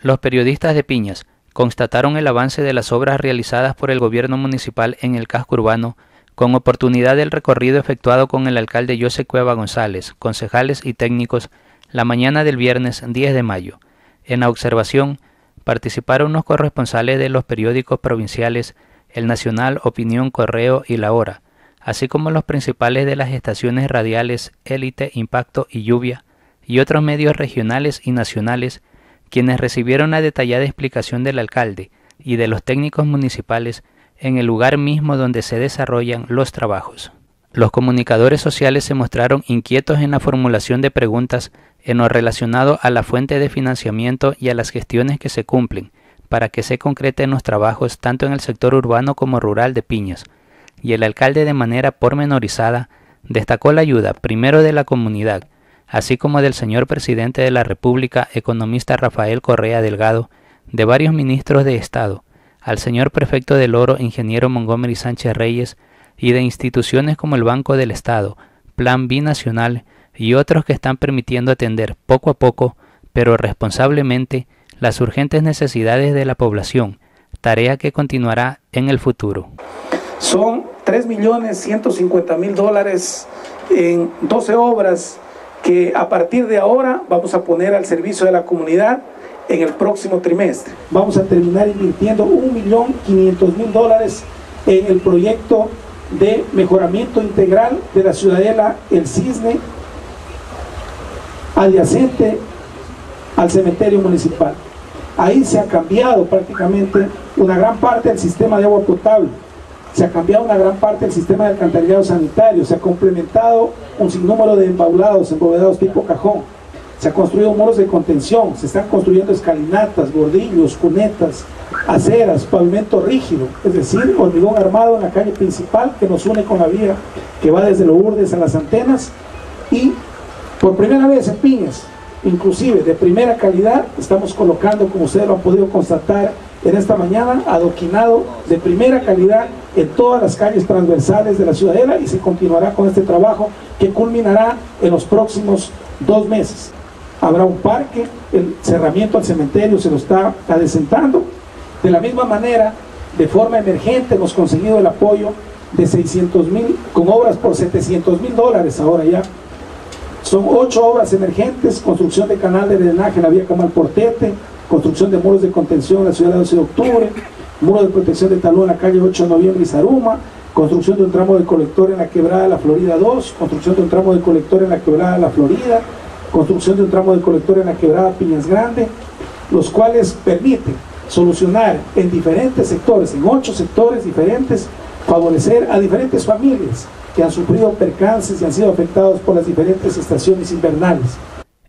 Los periodistas de Piñas constataron el avance de las obras realizadas por el gobierno municipal en el casco urbano con oportunidad del recorrido efectuado con el alcalde José Cueva González, concejales y técnicos la mañana del viernes 10 de mayo. En la observación participaron los corresponsales de los periódicos provinciales El Nacional, Opinión, Correo y La Hora, así como los principales de las estaciones radiales Élite, Impacto y Lluvia, y otros medios regionales y nacionales, quienes recibieron la detallada explicación del alcalde y de los técnicos municipales en el lugar mismo donde se desarrollan los trabajos. Los comunicadores sociales se mostraron inquietos en la formulación de preguntas en lo relacionado a la fuente de financiamiento y a las gestiones que se cumplen para que se concreten los trabajos tanto en el sector urbano como rural de Piñas, y el alcalde de manera pormenorizada destacó la ayuda primero de la comunidad, así como del señor presidente de la República, economista Rafael Correa Delgado, de varios ministros de Estado, al señor prefecto del Oro, ingeniero Montgomery Sánchez Reyes, y de instituciones como el Banco del Estado, Plan Binacional y otros que están permitiendo atender poco a poco, pero responsablemente, las urgentes necesidades de la población, tarea que continuará en el futuro. Son 3.150.000 dólares en 12 obras que a partir de ahora vamos a poner al servicio de la comunidad en el próximo trimestre. Vamos a terminar invirtiendo 1.500.000 dólares en el proyecto de mejoramiento integral de la ciudadela El Cisne, adyacente al cementerio municipal. Ahí se ha cambiado prácticamente una gran parte del sistema de agua potable, se ha cambiado una gran parte del sistema de alcantarillado sanitario, se ha complementado un sinnúmero de embaulados, embovedados tipo cajón, se han construido muros de contención, se están construyendo escalinatas, bordillos, cunetas, aceras, pavimento rígido, es decir, hormigón armado en la calle principal que nos une con la vía que va desde Lourdes a las antenas y por primera vez en Piñas, inclusive de primera calidad, estamos colocando, como ustedes lo han podido constatar en esta mañana, adoquinado de primera calidad en todas las calles transversales de la ciudadela y se continuará con este trabajo que culminará en los próximos dos meses habrá un parque, el cerramiento al cementerio se lo está adecentando. De la misma manera, de forma emergente hemos conseguido el apoyo de 600 mil, con obras por 700 mil dólares ahora ya. Son ocho obras emergentes, construcción de canal de drenaje en la vía Camal Portete, construcción de muros de contención en la ciudad de 12 de octubre, muro de protección de talón en la calle 8 de noviembre y Zaruma, construcción de un tramo de colector en la quebrada de la Florida 2, construcción de un tramo de colector en la quebrada de la Florida, construcción de un tramo de colector en la quebrada Piñas Grande, los cuales permiten solucionar en diferentes sectores, en ocho sectores diferentes, favorecer a diferentes familias que han sufrido percances y han sido afectados por las diferentes estaciones invernales.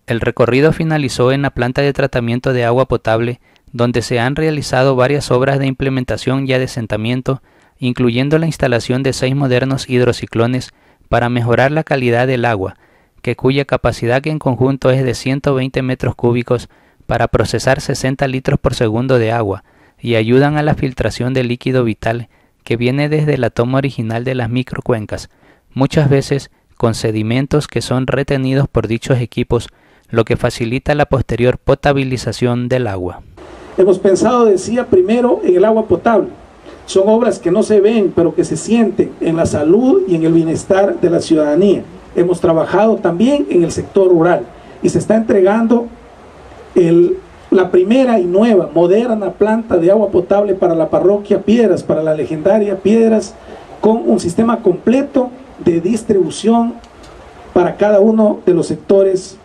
El recorrido finalizó en la planta de tratamiento de agua potable, donde se han realizado varias obras de implementación y adesentamiento, incluyendo la instalación de seis modernos hidrociclones para mejorar la calidad del agua, que cuya capacidad en conjunto es de 120 metros cúbicos para procesar 60 litros por segundo de agua y ayudan a la filtración del líquido vital que viene desde la toma original de las microcuencas, muchas veces con sedimentos que son retenidos por dichos equipos, lo que facilita la posterior potabilización del agua. Hemos pensado, decía, primero en el agua potable. Son obras que no se ven, pero que se sienten en la salud y en el bienestar de la ciudadanía hemos trabajado también en el sector rural y se está entregando la primera y nueva, moderna planta de agua potable para la parroquia Piedras, para la legendaria Piedras, con un sistema completo de distribución para cada uno de los sectores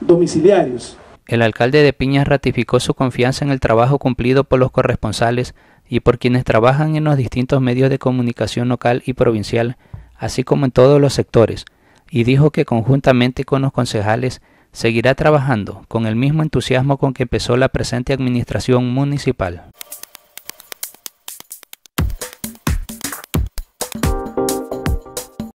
domiciliarios. El alcalde de Piñas ratificó su confianza en el trabajo cumplido por los corresponsales y por quienes trabajan en los distintos medios de comunicación local y provincial, así como en todos los sectores, y dijo que conjuntamente con los concejales seguirá trabajando con el mismo entusiasmo con que empezó la presente administración municipal.